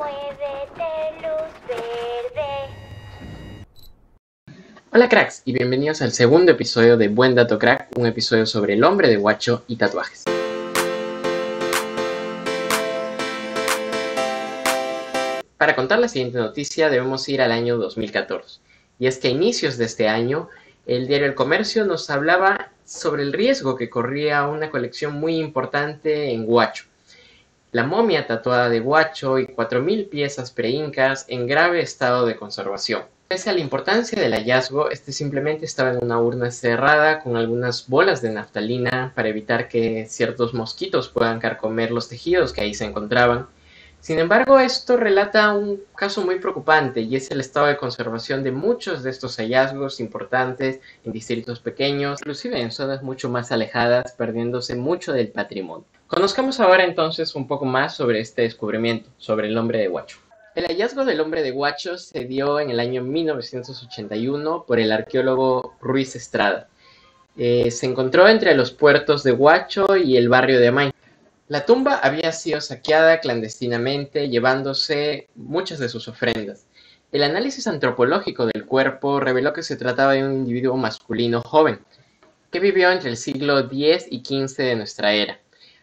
Muévete, luz verde. Hola cracks y bienvenidos al segundo episodio de Buen Dato Crack, un episodio sobre el hombre de guacho y tatuajes. Para contar la siguiente noticia debemos ir al año 2014, y es que a inicios de este año el diario El Comercio nos hablaba sobre el riesgo que corría una colección muy importante en guacho. La momia tatuada de guacho y 4.000 piezas preincas en grave estado de conservación. Pese a la importancia del hallazgo, este simplemente estaba en una urna cerrada con algunas bolas de naftalina para evitar que ciertos mosquitos puedan carcomer los tejidos que ahí se encontraban. Sin embargo, esto relata un caso muy preocupante y es el estado de conservación de muchos de estos hallazgos importantes en distritos pequeños, inclusive en zonas mucho más alejadas, perdiéndose mucho del patrimonio. Conozcamos ahora entonces un poco más sobre este descubrimiento, sobre el hombre de Huacho. El hallazgo del hombre de Huacho se dio en el año 1981 por el arqueólogo Ruiz Estrada. Eh, se encontró entre los puertos de Huacho y el barrio de Amay. La tumba había sido saqueada clandestinamente, llevándose muchas de sus ofrendas. El análisis antropológico del cuerpo reveló que se trataba de un individuo masculino joven, que vivió entre el siglo X y XV de nuestra era.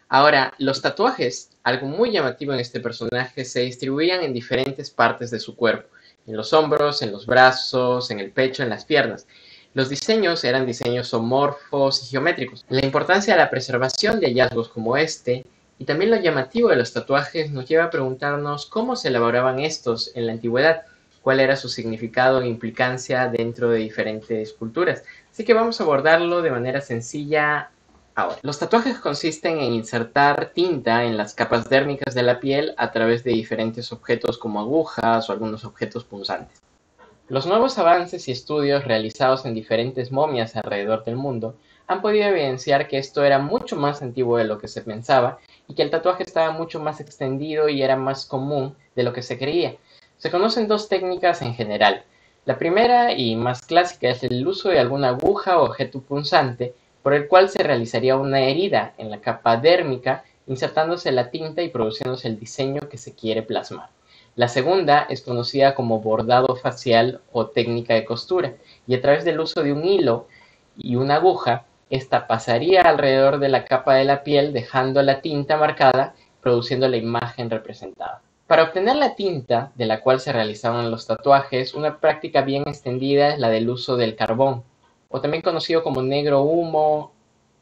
Ahora, los tatuajes, algo muy llamativo en este personaje, se distribuían en diferentes partes de su cuerpo, en los hombros, en los brazos, en el pecho, en las piernas. Los diseños eran diseños homorfos y geométricos. La importancia de la preservación de hallazgos como este y también lo llamativo de los tatuajes nos lleva a preguntarnos cómo se elaboraban estos en la antigüedad, cuál era su significado e implicancia dentro de diferentes culturas. Así que vamos a abordarlo de manera sencilla Ahora, los tatuajes consisten en insertar tinta en las capas dérmicas de la piel a través de diferentes objetos como agujas o algunos objetos punzantes. Los nuevos avances y estudios realizados en diferentes momias alrededor del mundo han podido evidenciar que esto era mucho más antiguo de lo que se pensaba y que el tatuaje estaba mucho más extendido y era más común de lo que se creía. Se conocen dos técnicas en general. La primera y más clásica es el uso de alguna aguja o objeto punzante por el cual se realizaría una herida en la capa dérmica, insertándose la tinta y produciéndose el diseño que se quiere plasmar. La segunda es conocida como bordado facial o técnica de costura, y a través del uso de un hilo y una aguja, esta pasaría alrededor de la capa de la piel dejando la tinta marcada, produciendo la imagen representada. Para obtener la tinta de la cual se realizaban los tatuajes, una práctica bien extendida es la del uso del carbón, o también conocido como negro humo,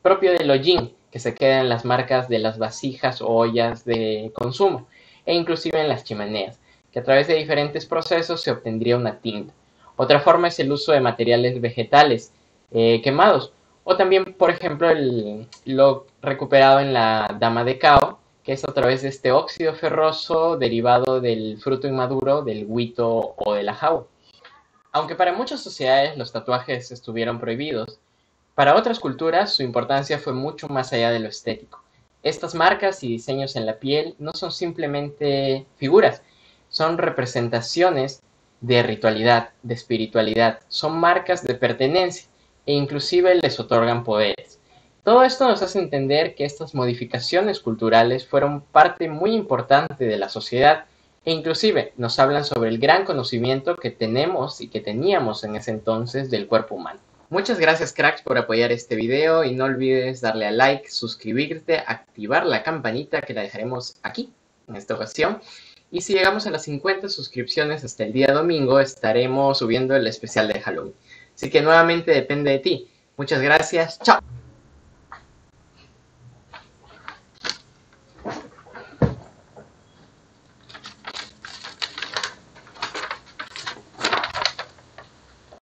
propio del hollín, que se queda en las marcas de las vasijas o ollas de consumo, e inclusive en las chimeneas, que a través de diferentes procesos se obtendría una tinta. Otra forma es el uso de materiales vegetales eh, quemados, o también, por ejemplo, el, lo recuperado en la dama de cao, que es a través de este óxido ferroso derivado del fruto inmaduro del huito o de la. Aunque para muchas sociedades los tatuajes estuvieron prohibidos, para otras culturas su importancia fue mucho más allá de lo estético. Estas marcas y diseños en la piel no son simplemente figuras, son representaciones de ritualidad, de espiritualidad, son marcas de pertenencia e inclusive les otorgan poderes. Todo esto nos hace entender que estas modificaciones culturales fueron parte muy importante de la sociedad e inclusive nos hablan sobre el gran conocimiento que tenemos y que teníamos en ese entonces del cuerpo humano. Muchas gracias cracks por apoyar este video y no olvides darle a like, suscribirte, activar la campanita que la dejaremos aquí en esta ocasión. Y si llegamos a las 50 suscripciones hasta el día domingo estaremos subiendo el especial de Halloween. Así que nuevamente depende de ti. Muchas gracias. Chao.